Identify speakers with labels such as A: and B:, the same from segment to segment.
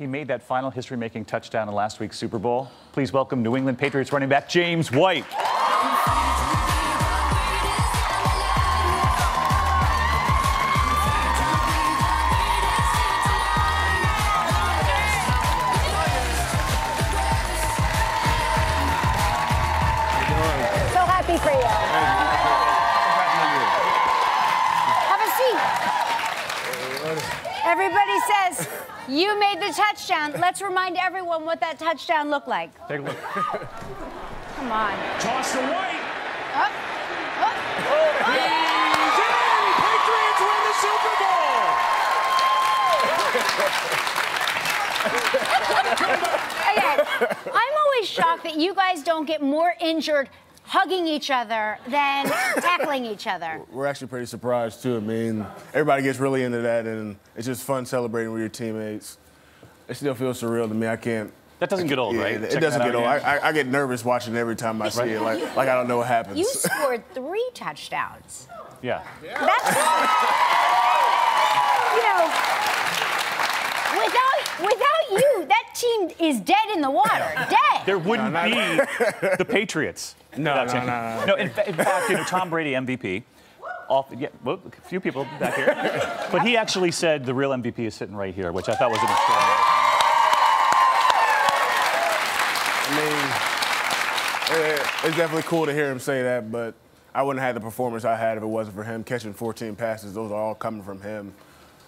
A: he made that final history-making touchdown in last week's Super Bowl. Please welcome New England Patriots running back James White.
B: So happy for you. Have a seat. Everybody says you made the touchdown. Let's remind everyone what that touchdown looked like.
A: Take a look.
B: Come on.
C: Toss to White.
B: Up, up.
C: He's in. Patriots win the Super Bowl.
B: Okay. I'm always shocked that you guys don't get more injured hugging each other than tackling each other.
D: We're actually pretty surprised too. I mean, everybody gets really into that, and it's just fun celebrating with your teammates. It still feels surreal to me. I can't.
A: That doesn't get old,
D: Yeah,
A: right?
D: It, it doesn't get old. I. I, I get nervous watching every time I see it. Like, like I don't know what happens.
B: You scored three touchdowns.
A: Yeah.
B: That's, you know, without without you, that team is dead in the water. Dead.
A: There wouldn't
D: No,
A: be the Patriots.
D: No,
A: without
D: no, no, no.
A: No, in, fa- in fact, you know, Tom Brady MVP. Off, yeah, well, a few people back here. But he actually said the real MVP is sitting right here, which I thought was an extraordinary.
D: I mean, it- it's definitely cool to hear him say that, but I wouldn't have had the performance I had if it wasn't for him catching 14 passes. Those are all coming from him.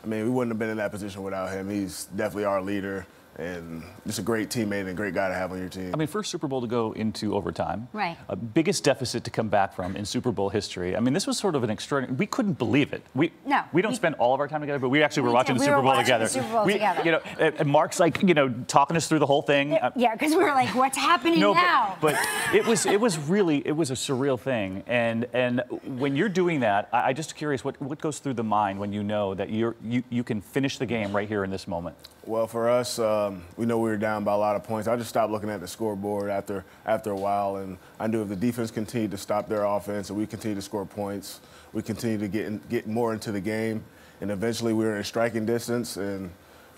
D: I mean, we wouldn't have been in that position without him. He's definitely our leader and just a great teammate and a great guy to have on your team.
A: I mean, first Super Bowl to go into overtime.
B: Right.
A: Uh, biggest deficit to come back from in Super Bowl history. I mean, this was sort of an extraordinary. We couldn't believe it. We
B: No,
A: we don't
B: we-
A: spend all of our time together, but we actually were
B: We
A: watching
B: did.
A: the
B: We
A: Super
B: were
A: Bowl
B: watching
A: together.
B: the Super Bowl
A: we,
B: together.
A: You know, and and Mark's like, you know, talking us through the whole thing. Uh,
B: yeah, because we were like, what's happening
A: no,
B: now?
A: but, but it was it was really it was a surreal thing, and and when you're doing that, I, I just curious what what goes through the mind when you know that you're you you can finish the game right here in this moment.
D: Well, for us, um, we know we were down by a lot of points. I just stopped looking at the scoreboard after after a while, and I knew if the defense continued to stop their offense and we continued to score points, we continued to get in, get more into the game, and eventually we were in striking distance. And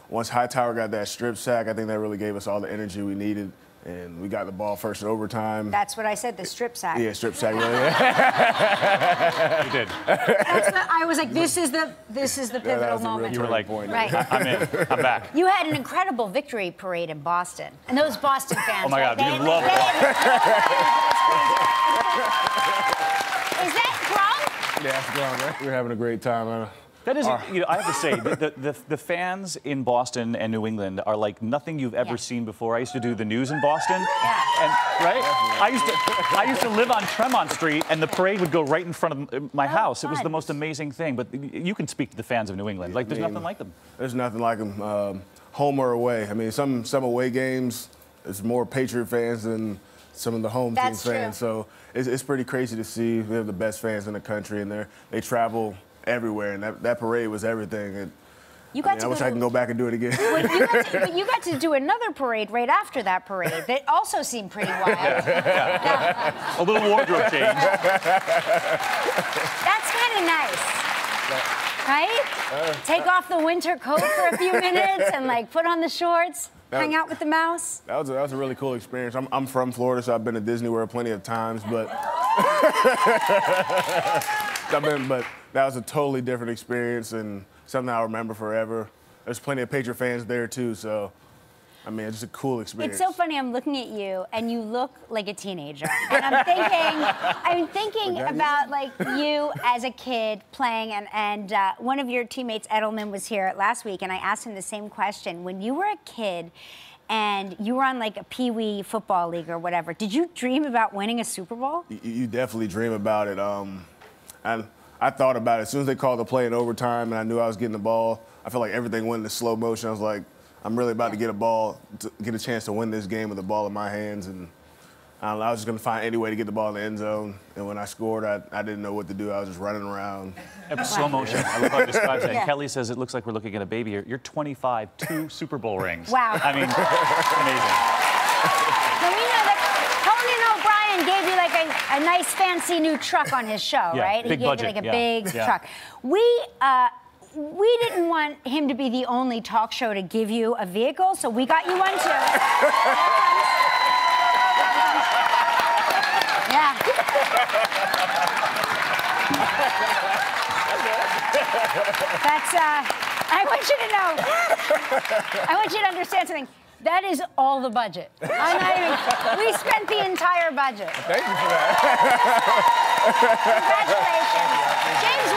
D: once Hightower got that strip sack, I think that really gave us all the energy we needed, and we got the ball first in overtime.
B: That's what I said, the strip sack.
D: yeah, strip sack. Really.
A: You did.
B: That's the, I was like, this is the this is the
D: Yeah, that
B: pivotal
D: was the real
B: moment.
A: You were like,
D: point.
B: Right.
A: I'm in. I'm back.
B: You had an incredible victory parade in Boston, and those Boston fans.
A: Oh my
B: right?
A: God, you
B: They-
A: love
B: Is that
D: yeah, that's Gronk, right? We were having a great time.
A: That is,
D: Our-
A: you know, I have to say, the, the, the, the fans in Boston and New England are like nothing you've ever
B: Yeah.
A: seen before. I used to do the news in Boston,
B: Yeah.
A: and right, I used to, I used to live on Tremont Street, and the parade would go right in front of my house. It was the most amazing thing. But you can speak to the fans of New England. Like, there's
D: Yeah.
A: nothing like them.
D: There's nothing like them, um, home or away. I mean, some some away games, it's more Patriot fans than some of the home
B: That's
D: team fans.
B: true.
D: So it's, it's pretty crazy to see. We have the best fans in the country, and they they travel everywhere. And that, that parade was everything. And,
B: You
D: I, mean,
B: to
D: I wish
B: go
D: I
B: to-
D: can go back and do it again.
B: But you, got to, but you got to do another parade right after that parade that also seemed pretty wild.
A: A little wardrobe change.
B: That's kind of nice. Right? Take off the winter coat for a few minutes and like put on the shorts, hang out with the mouse.
D: That was a, that was a really cool experience. I'm, I'm from Florida, so I've been to Disney World plenty of times, but I've been, but that was a totally different experience and something I'll remember forever. There's plenty of Patriot fans there too, so I mean, it's just a cool experience.
B: It's so funny. I'm looking at you, and you look like a teenager. And I'm thinking, I'm thinking
D: Forgot you.
B: about like you as a kid playing, and and uh, one of your teammates, Edelman, was here last week, and I asked him the same question. When you were a kid, and you were on like a Pee Wee football league or whatever, did you dream about winning a Super Bowl?
D: you, you definitely dream about it. Um, and I thought about it as soon as they called the play in overtime, and I knew I was getting the ball. I felt like everything went into slow motion. I was like, I'm really about to get a ball, to get a chance to win this game with the ball in my hands, and I, don't know, I was just gonna find any way to get the ball in the end zone. And when I scored, I, I didn't know what to do. I was just running around.
A: Slow motion. I love how he describes that.
B: Yeah.
A: Kelly says it looks like we're looking at a baby here. You're 25, two Super Bowl rings.
B: Wow.
A: I mean, amazing.
B: So we know that Conan O'Brien gave you like a, nice fancy new truck on his show,
A: Yeah,
B: right?
A: big
B: he gave
A: budget,
B: you like a
A: yeah,
B: big
A: yeah.
B: truck. We uh, we didn't want him to be the only talk show to give you a vehicle, so we got you one too. yeah. That's, uh, I want you to know, I want you to understand something. That is all the budget. I'm not even, we spent the entire budget.
D: Thank you for that.
B: Congratulations. James White from the